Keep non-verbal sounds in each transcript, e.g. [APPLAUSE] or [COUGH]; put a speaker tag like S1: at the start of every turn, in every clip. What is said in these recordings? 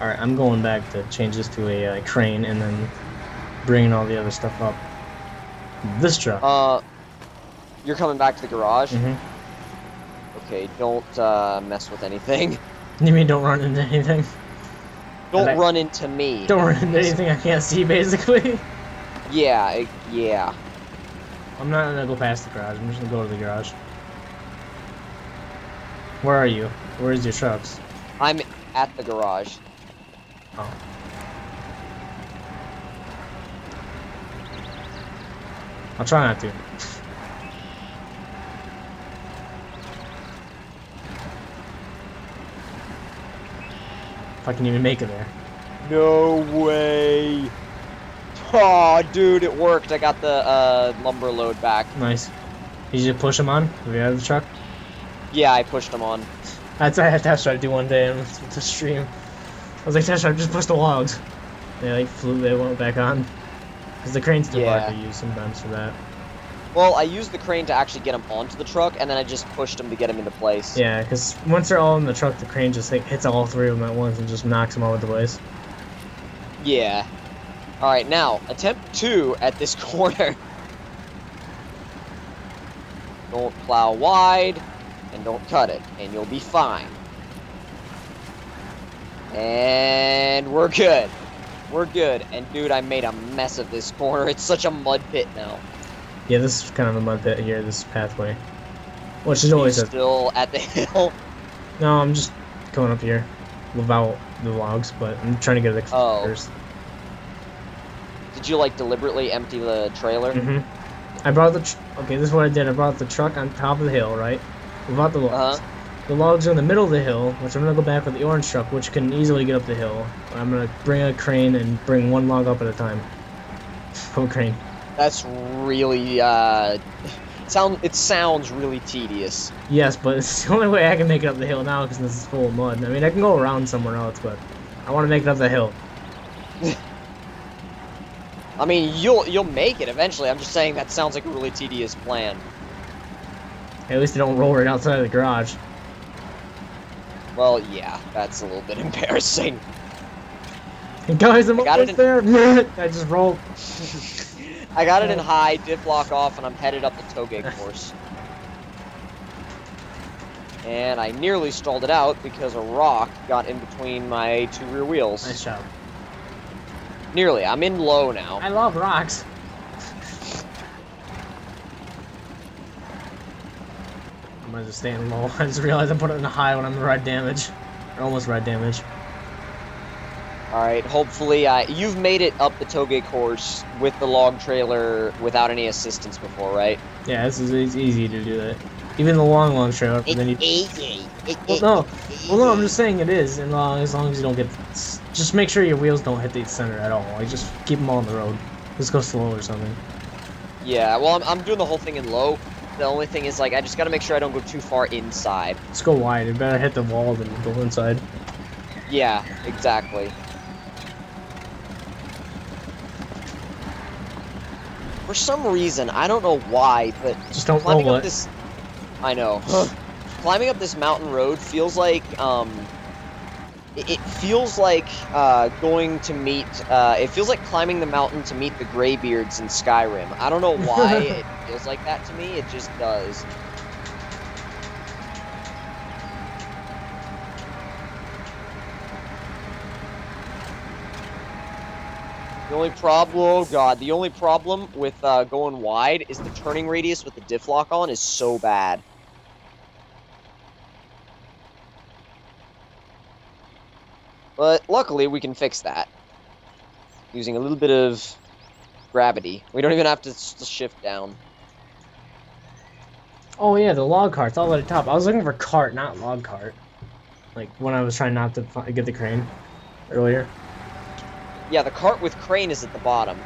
S1: Alright, I'm going back to change this to a uh, crane and then bringing all the other stuff up. This truck.
S2: Uh, you're coming back to the garage.
S1: hmm
S2: Okay, don't uh, mess with anything. [LAUGHS]
S1: You mean don't run into anything?
S2: Don't
S1: I-
S2: run into me.
S1: Don't run into anything I can't see, basically.
S2: Yeah, it- yeah.
S1: I'm not gonna go past the garage. I'm just gonna go to the garage. Where are you? Where's your trucks?
S2: I'm at the garage.
S1: Oh. I'll try not to. If I can even make it there.
S2: No way. Oh, dude, it worked. I got the uh, lumber load back.
S1: Nice. Did you just push them on? Have you had the truck?
S2: Yeah, I pushed them on.
S1: That's I had try to do one day on the stream. I was like, Drive, just push the logs. They like flew, they went back on. Because the crane's still hard
S2: Yeah.
S1: to use sometimes for that.
S2: Well, I used the crane to actually get them onto the truck, and then I just pushed them to get them into place.
S1: Yeah, because once they're all in the truck, the crane just like, hits all three of them at once and just knocks them all over the place.
S2: Yeah. All right, now attempt two at this [LAUGHS] corner. don't plow wide, and don't cut it, and you'll be fine. And we're good. We're good. And dude, I made a mess of this corner. It's such a mud pit now.
S1: Yeah, this is kind of a mud pit here, this pathway. Which is always a...
S2: Still at the hill.
S1: No, I'm just going up here without the logs, but I'm trying to get the
S2: Oh.
S1: first.
S2: Did you like deliberately empty the trailer?
S1: Mm hmm I brought the... Tr- okay, this is what I did. I brought the truck on top of the hill, right? Without the logs.
S2: Uh-huh.
S1: The logs are in the middle of the hill, which I'm gonna go back with the orange truck, which can easily get up the hill. I'm gonna bring a crane and bring one log up at a time. [LAUGHS] Full crane.
S2: That's really uh sound it sounds really tedious.
S1: Yes, but it's the only way I can make it up the hill now because this is full of mud. I mean, I can go around somewhere else, but I want to make it up the hill. [LAUGHS]
S2: I mean, you'll you'll make it eventually. I'm just saying that sounds like a really tedious plan.
S1: At least I don't roll right outside of the garage.
S2: Well, yeah, that's a little bit [LAUGHS] embarrassing.
S1: And guys, I'm
S2: I got it
S1: almost there. [LAUGHS] I just rolled. [LAUGHS]
S2: I got it in high, diff lock off, and I'm headed up the toge course. And I nearly stalled it out because a rock got in between my two rear wheels.
S1: Nice job.
S2: Nearly. I'm in low now.
S1: I love rocks. I'm gonna just stay in low. [LAUGHS] I just realized I put it in high when I'm red damage. Or almost red damage.
S2: Alright, hopefully, uh, you've made it up the toge course with the log trailer without any assistance before, right?
S1: Yeah, this is it's easy to do that. Even the long, long trailer, but then you. Well, no, well, no, I'm just saying it is, and uh, as long as you don't get, just make sure your wheels don't hit the center at all. Like, just keep them all on the road. Just go slow or something.
S2: Yeah, well, I'm, I'm doing the whole thing in low. The only thing is, like, I just gotta make sure I don't go too far inside.
S1: Let's go wide. It better hit the wall than go inside.
S2: Yeah, exactly. For some reason, I don't know why, but
S1: Just don't
S2: climbing
S1: roll
S2: up
S1: it.
S2: this I know. climbing up this mountain road feels like um it, it feels like uh, going to meet uh, it feels like climbing the mountain to meet the Greybeards in Skyrim. I don't know [LAUGHS] why it feels like that to me, it just does. The only problem, oh god, the only problem with uh, going wide is the turning radius with the diff lock on is so bad. But luckily, we can fix that. Using a little bit of gravity. We don't even have to shift down.
S1: Oh yeah, the log cart's all at the top. I was looking for cart, not log cart. Like when I was trying not to get the crane earlier.
S2: Yeah, the cart with crane is at the bottom.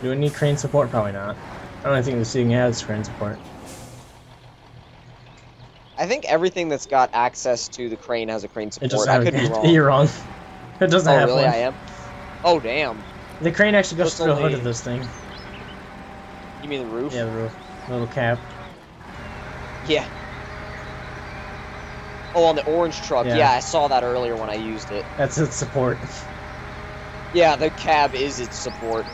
S1: Do we need crane support? Probably not. I don't think this thing has crane support.
S2: I think everything that's got access to the crane has a crane
S1: It
S2: support.
S1: just
S2: I could be [LAUGHS] wrong.
S1: You're wrong. [LAUGHS] It doesn't
S2: oh,
S1: have
S2: really?
S1: one.
S2: I am? Oh, damn.
S1: The crane actually goes through the hood of this thing.
S2: You mean the roof?
S1: Yeah, the roof. Little cap.
S2: Yeah. Oh, on the orange truck.
S1: Yeah.
S2: Yeah. I saw that earlier when I used it.
S1: That's its support.
S2: Yeah, the cab is its support.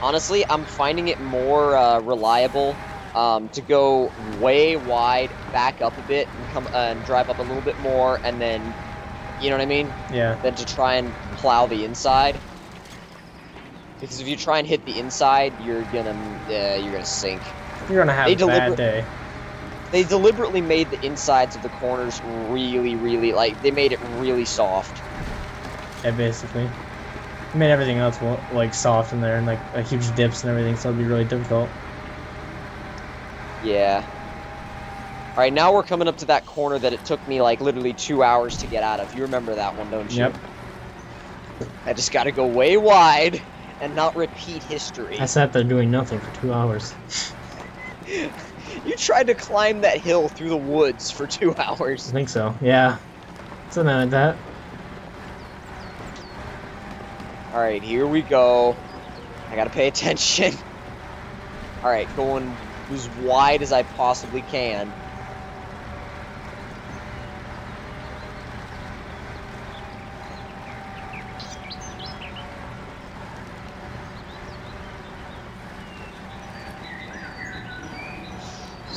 S2: Honestly, I'm finding it more uh, reliable um, to go way wide, back up a bit, and come uh, and drive up a little bit more, and then, you know what I mean,
S1: Yeah.
S2: than to try and plow the inside. Because if you try and hit the inside, you're gonna uh, you're gonna sink.
S1: You're gonna have
S2: They
S1: a bad day.
S2: They deliberately made the insides of the corners really, really like they made it really soft.
S1: Yeah, basically. Made everything else like soft in there and like a huge dips and everything, so it'd be really difficult.
S2: Yeah. All right, now we're coming up to that corner that it took me like literally two hours to get out of. You remember that one, don't you?
S1: Yep.
S2: I just got to go way wide and not repeat history.
S1: I sat there doing nothing for two hours. [LAUGHS]
S2: You tried to climb that hill through the woods for two [LAUGHS] hours.
S1: I think so. Yeah. Something like that.
S2: All right, here we go. I gotta pay attention. [LAUGHS] All right, going as wide as I possibly can.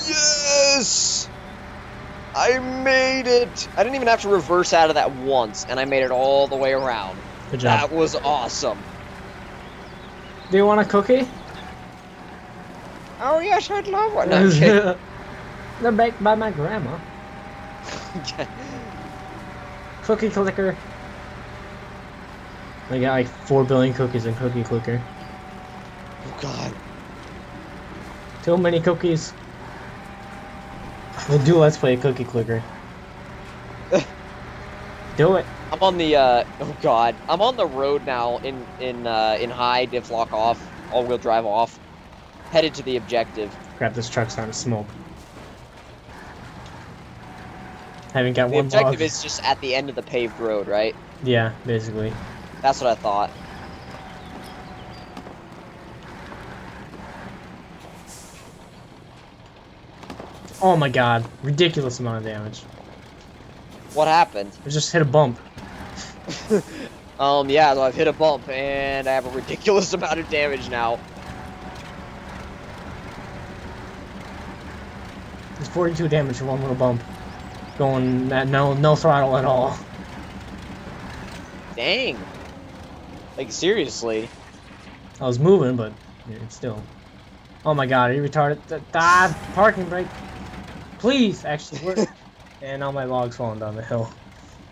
S2: Yes! I made it! I didn't even have to reverse out of that once, and I made it all the way around.
S1: Good job.
S2: That was awesome.
S1: Do you want a cookie?
S2: Oh yes, I'd love one. No, I'm. [LAUGHS]
S1: They're baked by my grandma. [LAUGHS] Cookie clicker. I got like four billion cookies in cookie clicker.
S2: oh god.
S1: Too many cookies. We'll do let's play cookie clicker. Do it.
S2: I'm on the uh oh god. I'm on the road now in in uh in high diff lock off, all wheel drive off. Headed to the objective.
S1: Grab this truck's starting to smoke. Haven't got
S2: The
S1: one
S2: objective
S1: log.
S2: is just at the end of the paved road, right?
S1: Yeah, basically.
S2: That's what I thought.
S1: Oh my god, ridiculous amount of damage.
S2: What happened?
S1: I just hit a bump. [LAUGHS]
S2: Um yeah, so I've hit a bump and I have a ridiculous [LAUGHS] amount of damage now.
S1: It's 42 damage for one little bump. Going at no no throttle at all.
S2: Dang. Like seriously.
S1: I was moving, but it's still. Oh my god, are you retarded? Ah, parking brake. Please, actually work. And all my logs falling down the hill.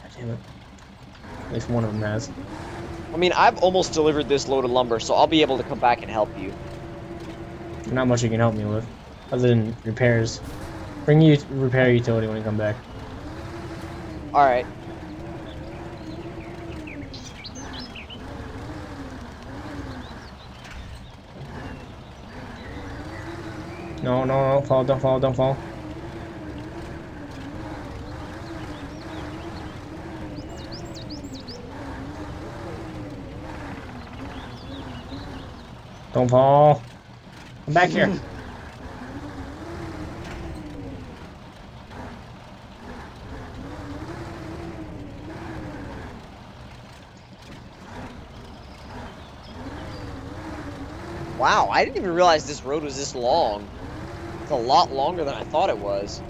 S1: God damn it. At least one of them has.
S2: I mean, I've almost delivered this load of lumber, so I'll be able to come back and help you.
S1: Not much you can help me with, other than repairs. Bring you repair utility when you come back.
S2: Alright.
S1: No, no, no, fall, don't fall, don't fall. Don't fall. Come back here.
S2: Wow, I didn't even realize this road was this long. It's a lot longer than I thought it was.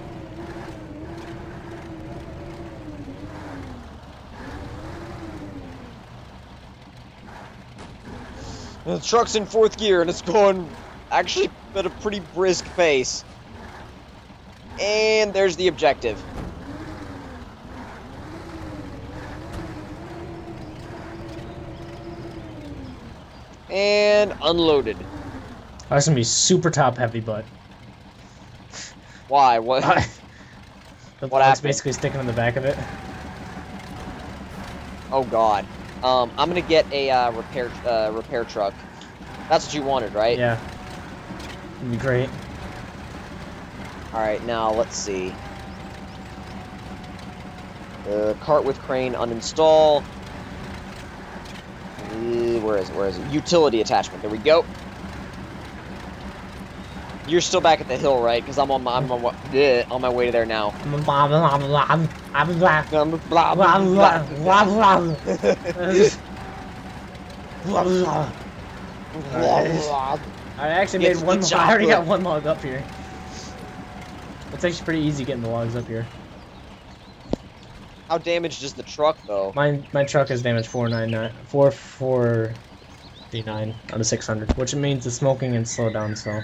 S2: The truck's in fourth gear and it's going actually at a pretty brisk pace. And there's the objective. And unloaded.
S1: That's gonna be super top heavy, but
S2: Why? What?
S1: the [LAUGHS]
S2: What happened?
S1: basically sticking on the back of it.
S2: Oh God. Um, I'm gonna get a uh, repair uh, repair truck. That's what you wanted, right?
S1: Yeah. It'd be great.
S2: All right. Now let's see. Uh, cart with crane uninstall. Uh, where is it? Where is it? Utility attachment. There we go. You're still back at the hill, right? Because I'm on my I'm on, my- on my way to there now.
S1: Blah, blah, blah, blah, blah, blah.
S2: Blah,
S1: Blah,
S2: blah, [LAUGHS]
S1: blah,
S2: blah.
S1: I actually made one.
S2: good [LAUGHS]
S1: I already got one log up here. It's actually pretty easy getting the logs up here.
S2: How damaged is the truck, though?
S1: My my truck is damaged 499 4439 out of 600, which means the smoking and slow down. So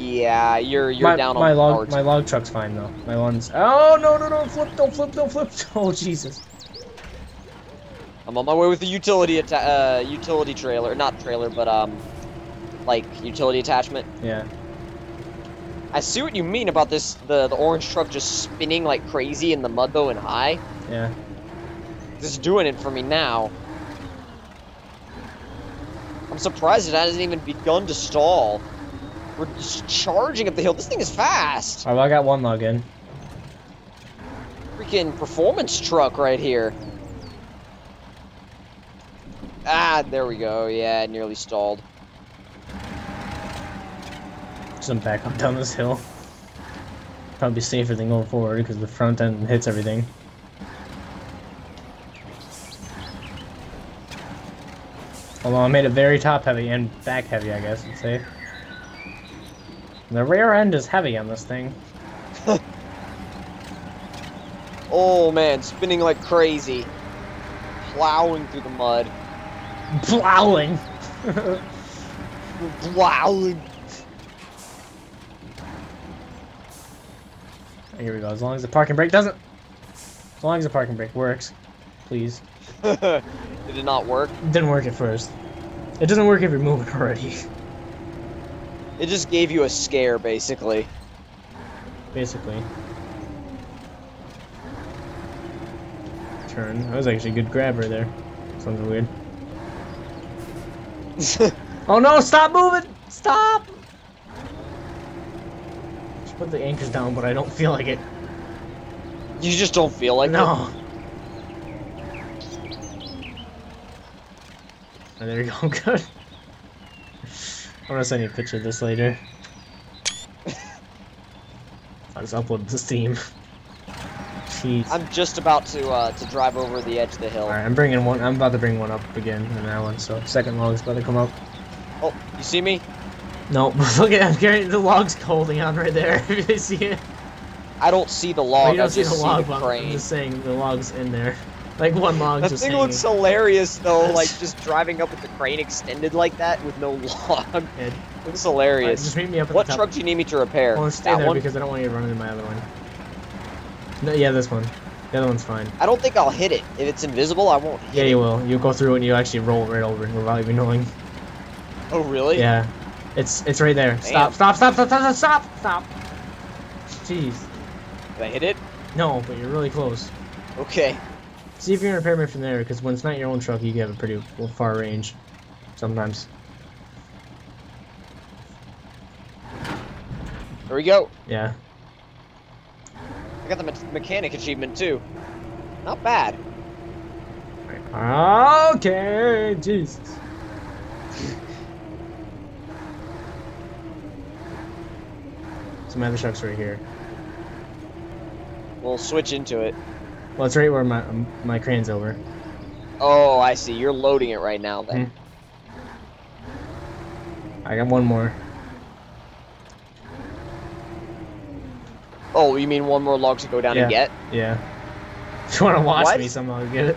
S2: Yeah, you're you're
S1: my,
S2: down
S1: my
S2: on
S1: log
S2: parts.
S1: my log truck's fine though. My one's oh no no no flip don't flip don't flip [LAUGHS] oh Jesus
S2: I'm on my way with the utility atta- uh, utility trailer, not trailer, but um, like utility attachment.
S1: yeah
S2: I see what you mean about this the the orange truck just spinning like crazy in the mud though and high.
S1: yeah
S2: This is doing it for me now. I'm surprised it hasn't even begun to stall. We're just charging up the hill. This thing is fast.
S1: Well, I got one log in.
S2: Freaking performance truck right here. Ah, there we go. Yeah, nearly stalled.
S1: Just I'm back up down this hill. Probably safer than going forward because the front end hits everything. Although I made it very top heavy and back heavy, I guess you'd say. The rear end is heavy on this thing. [LAUGHS]
S2: Oh man, spinning like crazy. Plowing through the mud.
S1: Plowing! [LAUGHS]
S2: Plowing.
S1: Here we go. As long as the parking brake doesn't. As long as the parking brake works, please. [LAUGHS]
S2: Did it not work?
S1: It didn't work at first. It doesn't work if you're moving already.
S2: It just gave you a scare, basically.
S1: Basically. Turn. That was actually a good grabber there. Sounds weird. [LAUGHS] Oh no! Stop moving! Stop! Just put the anchors down, but I don't feel like it.
S2: you just don't feel like it.
S1: no. Oh, there you go. [LAUGHS] Good. I'm gonna send you a picture of this later. I'll just upload to Steam. Jeez.
S2: I'm just about to uh, to drive over the edge of the hill.
S1: Alright, I'm bringing one. I'm about to bring one up again in that one. So second log's about to come up.
S2: Oh, you see me?
S1: No, [LAUGHS] look at I'm carrying the log's holding on right there. [LAUGHS] If you see it.
S2: I don't see the
S1: Oh,
S2: log.
S1: you don't
S2: I
S1: see
S2: just
S1: the log,
S2: see the
S1: I'm just saying the log's in there. Like one log
S2: That
S1: just
S2: thing looks hilarious though, like just driving up with the crane extended like that with no [LAUGHS] log.
S1: Ed,
S2: Looks hilarious.
S1: just meet me up at
S2: What
S1: the top.
S2: truck do you need me to repair?
S1: Well, stay
S2: that
S1: there
S2: one?
S1: because I don't want you to run into my other one. No, yeah, this one. The other one's fine.
S2: I don't think I'll hit it. If it's invisible, I won't hit
S1: Yeah,
S2: it.
S1: you will. You go through and you actually roll right over it without even knowing.
S2: Oh, really?
S1: Yeah, it's it's right there. Stop! Stop! Stop! Stop! Stop! Stop! Stop! Jeez.
S2: Did I hit it?
S1: No, but you're really close.
S2: Okay.
S1: See if you can repair me from there, because when it's not your own truck, you have a pretty far range. Sometimes.
S2: There we go.
S1: Yeah.
S2: I got the me- mechanic achievement too. Not bad.
S1: Okay, Jesus. So my other truck's right here.
S2: We'll switch into it.
S1: Well, it's right where my um, my crane's over.
S2: Oh, I see. You're loading it right now then.
S1: Hmm. I got one more.
S2: Oh, you mean one more log to go down and get?
S1: Yeah. If [LAUGHS] you want to watch
S2: What?
S1: me somehow get it.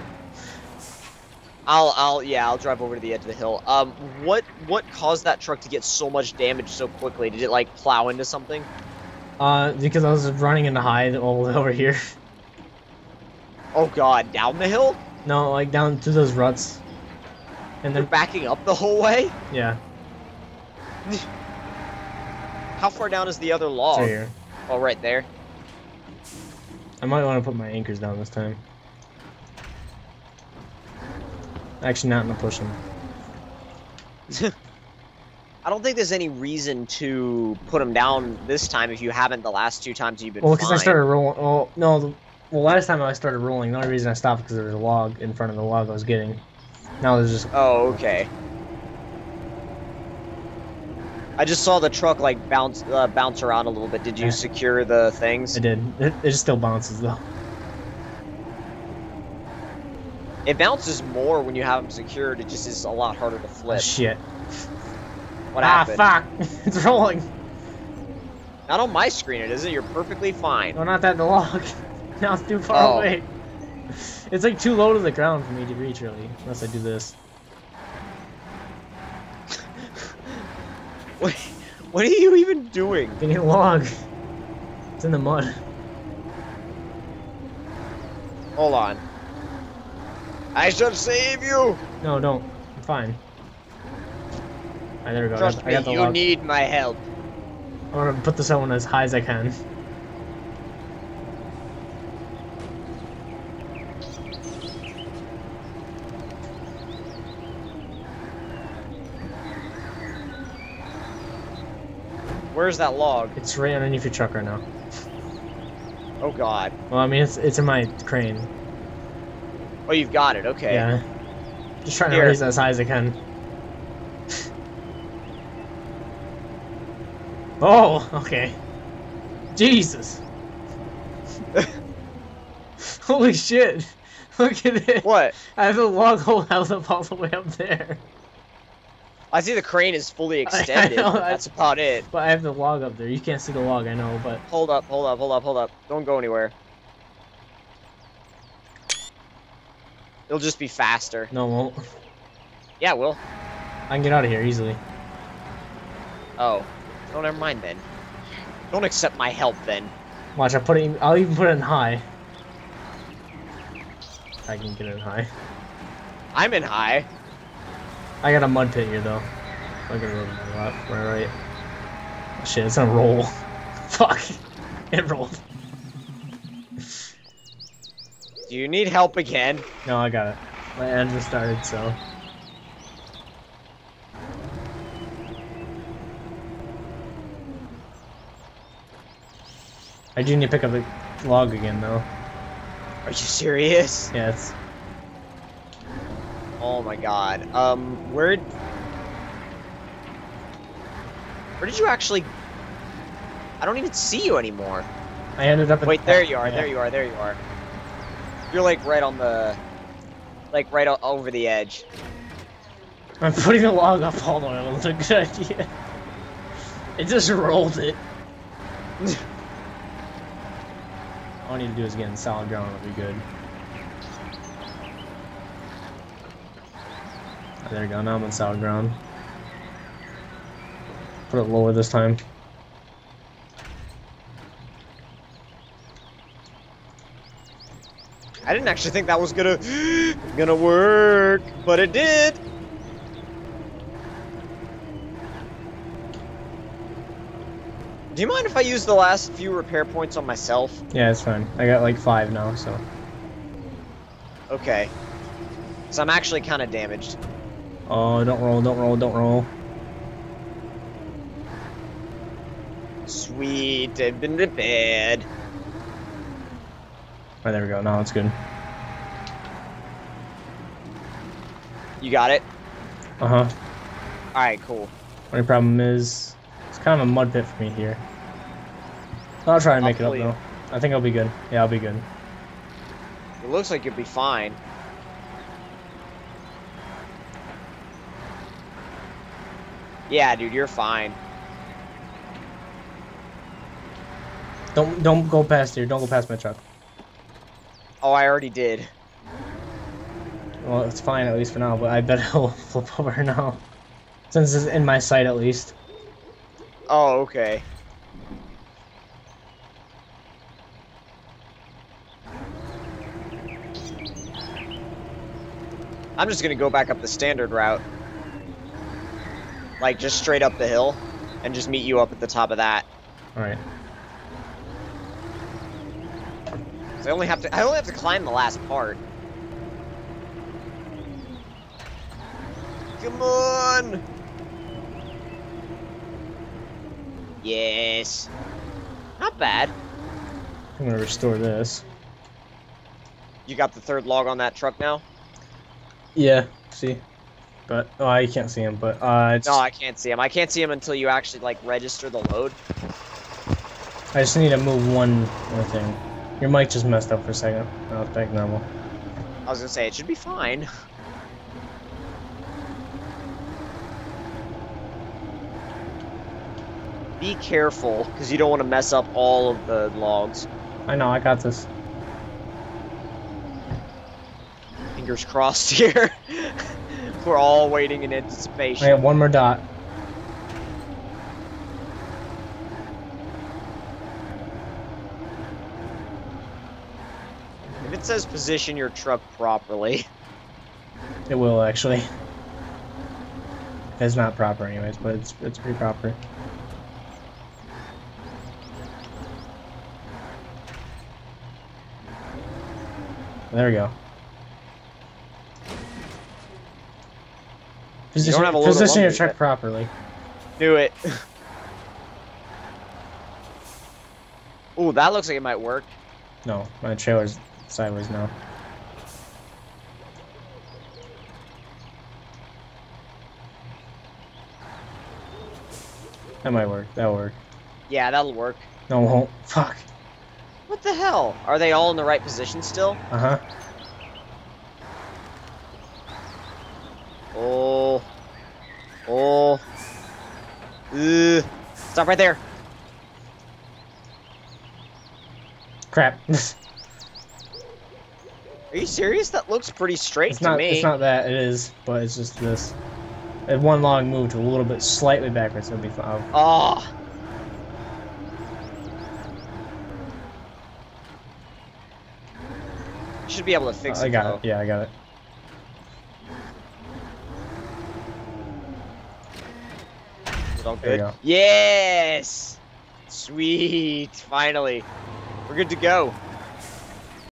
S2: I'll, I'll, yeah, I'll drive over to the edge of the hill. Um, what, what caused that truck to get so much damage so quickly? Did it like plow into something?
S1: Uh, because I was running in the high all [LAUGHS] over here.
S2: Oh God, down the hill?
S1: No, like down to those ruts. And
S2: They're
S1: then,
S2: backing up the whole way?
S1: yeah,
S2: How far down is the other log?
S1: right here.
S2: Oh, right there.
S1: I might want to put my anchors down this time. Actually, not gonna push them. [LAUGHS]
S2: I don't think there's any reason to put them down this time if you haven't the last two times you've been
S1: Well, because I started rolling. Oh no, the, well last time I started rolling, the only reason I stopped because there was a log in front of the log I was getting. Now there's just
S2: Oh, okay. I just saw the truck like bounce uh, bounce around a little bit. Did you
S1: Yeah.
S2: secure the things?
S1: I did. It, it still bounces though.
S2: It bounces more when you have them secured. It just is a lot harder to flip.
S1: shit.
S2: What
S1: ah,
S2: happened?
S1: Ah, fuck. [LAUGHS] it's rolling.
S2: Not on my screen, it isn't. You're perfectly fine.
S1: No, not that the log. [LAUGHS] now it's too far
S2: Oh.
S1: away. It's like too low to the ground for me to reach really, unless I do this. [LAUGHS]
S2: What, what are you even doing?
S1: Getting a log. It's in the mud.
S2: Hold on. I shall save you.
S1: No, don't. I'm fine. Alright, there we go. I
S2: Trust
S1: got, I
S2: me,
S1: got the
S2: you
S1: log.
S2: need my help.
S1: I want to put this one as high as I can.
S2: Where's that log?
S1: It's right underneath your truck right now.
S2: Oh God.
S1: Well, I mean, it's it's in my crane.
S2: Oh, you've got it. Okay.
S1: Yeah. Just trying to raise it as high as I can. [LAUGHS] oh, okay. Jesus. [LAUGHS] Holy shit. [LAUGHS] Look at it.
S2: What?
S1: I have a log hole held up all the way up there.
S2: I see the crane is fully [LAUGHS] extended.
S1: know,
S2: but
S1: I-
S2: That's about it.
S1: But I have the log up there. You can't see the log, I know, but
S2: Hold up, hold up, hold up, hold up. Don't go anywhere. It'll just be faster.
S1: no, it won't.
S2: Yeah, it will.
S1: I can get out of here easily.
S2: Oh. Oh, never mind then. Don't accept my help then.
S1: Watch, I put it. In, I'll even put it in high. I can get it in high.
S2: I'm in high.
S1: I got a mud pit here though. I'm gonna roll to my left, my right. Oh, shit, it's gonna roll. [LAUGHS] Fuck. It rolled.
S2: Do you need help again?
S1: No, I got it. My engine started, so. I do need to pick up the log again though.
S2: Are you serious?
S1: Yeah, it's
S2: my god. Um, where... Where did you actually... I don't even see you anymore.
S1: I ended up.
S2: Wait,
S1: the-
S2: there you are,
S1: yeah.
S2: there you are, there you are. You're like right on the... Like right o- over the edge.
S1: I'm putting the log up all the way. That's a good idea. It just rolled it. [LAUGHS] All I need to do is get in solid ground. It'll be good. There we go. Now I'm on solid ground. Put it lower this time.
S2: I didn't actually think that was gonna... [GASPS] gonna work, but it did! Do you mind if I use the last few repair points on myself?
S1: Yeah, it's fine. I got like five now, so.
S2: Okay. So I'm actually kind of damaged.
S1: Oh, don't roll, don't roll, don't roll.
S2: Sweet, I've been repaired.
S1: Right, there we go. Now it's good.
S2: You got it?
S1: Uh huh.
S2: Alright, cool.
S1: Only problem is, it's kind of a mud pit for me here. I'll try and
S2: I'll
S1: make it up
S2: you.
S1: though. I think I'll be good. Yeah, I'll be good.
S2: It looks like you'll be fine. Yeah, dude, you're fine.
S1: Don't don't go past here. Don't go past my truck.
S2: Oh, I already did.
S1: Well, it's fine at least for now, but I bet [LAUGHS] it'll flip over now. Since it's in my sight at least.
S2: Oh, okay. I'm just gonna go back up the standard route. Like, just straight up the hill, and just meet you up at the top of that.
S1: Alright.
S2: I only have to- I only have to climb the last part. Come on! Yes. Not bad.
S1: I'm gonna restore this.
S2: You got the third log on that truck now?
S1: Yeah, see? But oh, you can't see him. But uh,
S2: no, I can't see him. I can't see him until you actually like register the load.
S1: I just need to move one more thing. Your mic just messed up for a second. Now it's back normal.
S2: I was gonna say it should be fine. [LAUGHS] Be careful, because you don't want to mess up all of the logs.
S1: I know, I got this.
S2: Fingers crossed [LAUGHS] here. We're all waiting in anticipation.
S1: I have one more dot.
S2: If it says position your truck properly. [LAUGHS]
S1: It will actually. It's not proper anyways, but it's it's pretty proper. There we go. Position,
S2: don't have a
S1: position your truck
S2: yet.
S1: properly.
S2: Do it. [LAUGHS] Ooh, that looks like it might work.
S1: No, my trailer's sideways now. That might work. That'll work.
S2: Yeah, that'll work.
S1: No, it won't. Fuck.
S2: What the hell? Are they all in the right position still?
S1: Uh huh.
S2: Oh. Oh. Ugh. Stop right there.
S1: Crap. [LAUGHS]
S2: Are you serious? That looks pretty straight
S1: it's
S2: to
S1: not.
S2: me.
S1: It's not that. It is, but it's just this. One move to a little bit slightly backwards, it'll be fine.
S2: Oh. Ah. Should be able to fix
S1: I
S2: it.
S1: I got
S2: though.
S1: it. Yeah, I got it.
S2: Is it all good? Yes! Sweet. Finally. We're good to go.